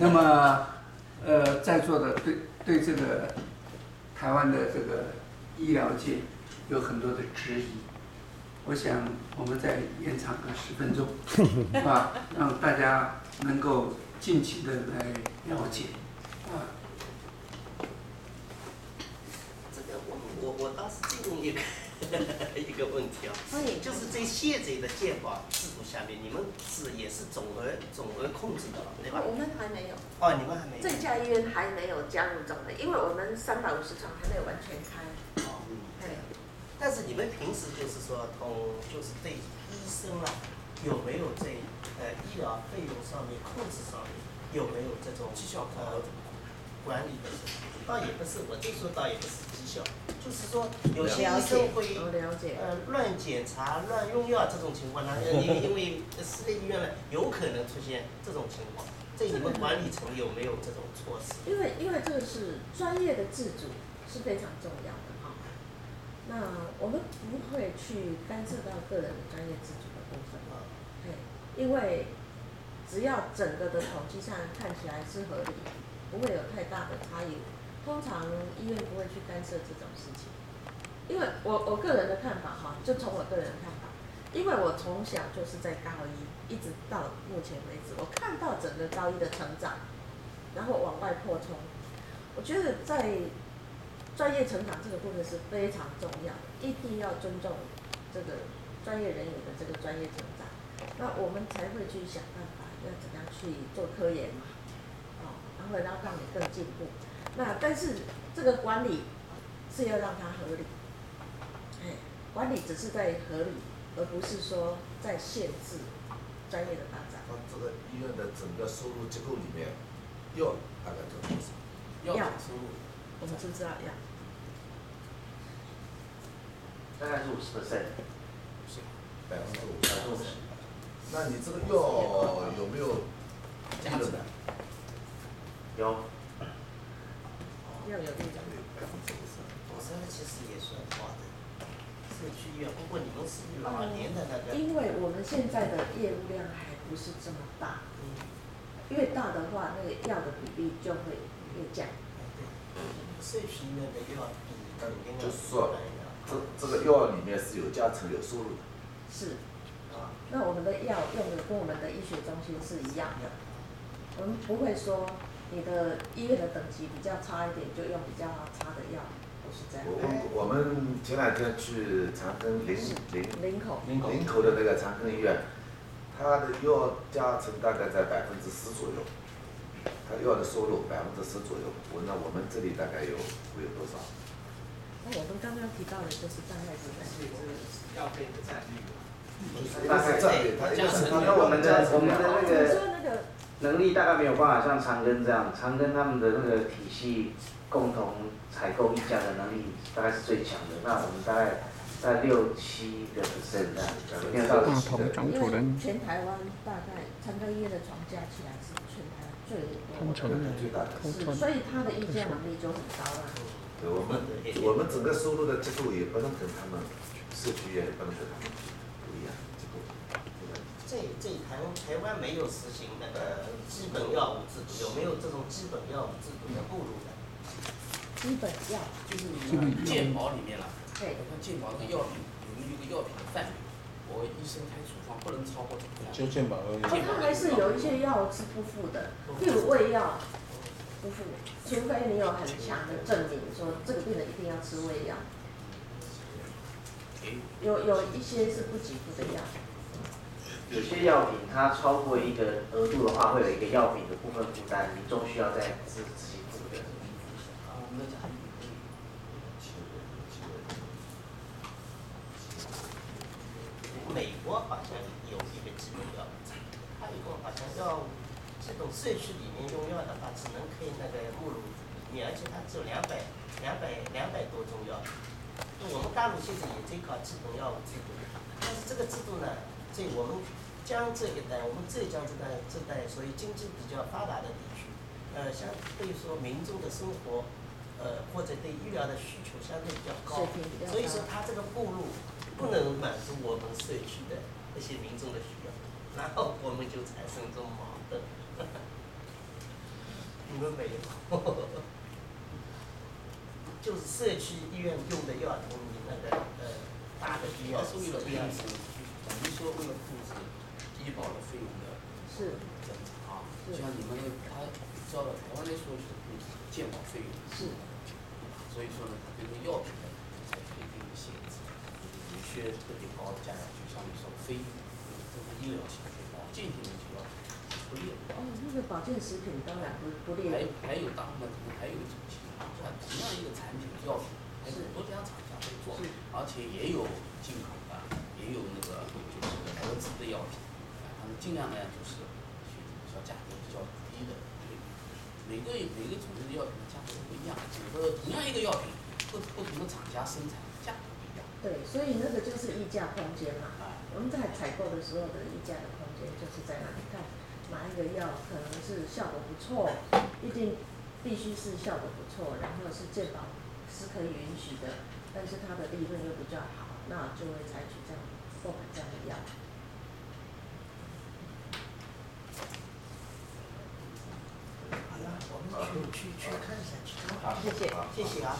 那么，呃，在座的对对这个台湾的这个医疗界有很多的质疑，我想我们再延长个十分钟，啊，让大家能够尽情的来了解，啊。这个我我我当时进一个 一个问题啊，就是在现在的健保制度下面，你们是也是总额总额控制的了，对吧？我们还没有，哦，你们还没有。这家医院还没有加入总额，因为我们三百五十床还没有完全开。哦，嗯。对，但是你们平时就是说，从就是对医生啊，有没有在呃医疗费用上面控制上面有没有这种绩效呃管理的？倒也不是，我这说倒也不是绩效，就是说有些医生会我了解。呃乱检查、乱用药这种情况呢，呃因为因为私立医院呢有可能出现这种情况，在你们管理层有没有这种措施？因为因为这个是专业的自主是非常重要的哈。那我们不会去干涉到个人的专业自主的部分，啊，对，因为只要整个的统计上看起来是合理，不会有太大的差异，通常医院不会去干涉这种事情。因为我我个人的看法哈，就从我个人的看法，因为我从小就是在高一，一直到目前为止，我看到整个高一的成长，然后往外扩充，我觉得在专业成长这个部分是非常重要的，一定要尊重这个专业人员的这个专业成长，那我们才会去想办法要怎样去做科研嘛，哦，然后然后让你更进步。那但是这个管理是要让它合理，哎，管理只是在合理，而不是说在限制专业的发展。它这个医院的整个收入结构里面，药大概占多少？药药收入我们知不知道药？大概是五十 percent，百分之五百分之五十。那你这个药有没有利润呢？有，要有力量。百分之五十。我说的其实也算花的，社区医院，不过你们是老年的那个，因为我们现在的业务量还不是这么大，嗯，越大的话，那个药的比例就会越降。对，社区医院的药比肯定要就是说这这个药里面是有加成有收入的。是，啊，那我们的药用的跟我们的医学中心是一样的，我们不会说你的医院的等级比较差一点就用比较差的药，不是这样。我我我们前两天去长庚林林林口，林口的那个长庚医院，它的药加成大概在百分之十左右，它药的收入百分之十左右。我那我们这里大概有会有多少？那我们刚刚提到的就是大概是在药费的占率。就是它是占比，它就是我们的我们的那个能力大概没有办法像长庚这样，长庚他们的那个体系共同采购溢价的能力大概是最强的。那我们大概在六七个 percent 这样，没有到十的。因为全台湾大概长庚医院的床加起来是全台湾最多的，最大的。是，所以它的议价能力就很高了。对我们我们整个收入的结构也不能跟他们社区也不能跟他们不一样这这台湾台湾没有实行那个基本药物制度，有没有这种基本药物制度的目录的？基本药，就是你们健保里面了，对我看健保那个药品有没有一个药品的范围？我医生开处方不能超过怎么样？就健保而已。哦，它还是有一些药是不付的，譬如胃药不付，除非你有很强的证明说这个病人一定要吃胃药，有有一些是不给付的药。有些药品它超过一个额度的话，会有一个药品的部分负担，民众需要再自自己付的。啊，我们讲美国好像有一个基本药物，它一共好像要这种社区里面用药的话，只能可以那个目录里面，而且它只有两百两百两百多种药。我们大陆现在也在搞基本药物制度，但是这个制度呢，在我们江浙一带，我们浙江这带这带属于经济比较发达的地区，呃，相对说民众的生活，呃，或者对医疗的需求相对比较高所以说高它这个目录不能满足我们社区的那些民众的需要，然后我们就产生这种矛盾。你们没有，就是社区医院用的药同你那个呃大的医院主要是为了不一样控制，等于说为了控制医保的费用的是。增长啊。就像你们那个，他照到台湾来说是控制健保费用，是。所以说呢，他对这个药品呢采取了一定的限制，有些特别高的价格，就像你说非这个医疗型的保健性的这个不列入哦，那个保健食品当然不不列还入，还有当然可能还有一种情况，它同样一个产品药品，还有很多家厂家会做，而且也有进口的，也有那个就是合资的药品，啊，他们尽量呢就是去比较价格比较低的，对，每个每个种类的药品的价格都不一样，有的同样一个药品，不不同的厂家生产价格不一样，对，所以那个就是议价空间嘛。啊，我们在采购的时候的议价的空间就是在哪里看哪一个药可能是效果不错，一定必须是效果不错，然后是健保是可以允许的，但是它的利润又比较好，那就会采取这样购买这样的药。好了，我们去去去看一下去。好谢谢谢谢啊。